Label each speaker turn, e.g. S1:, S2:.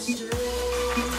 S1: straight.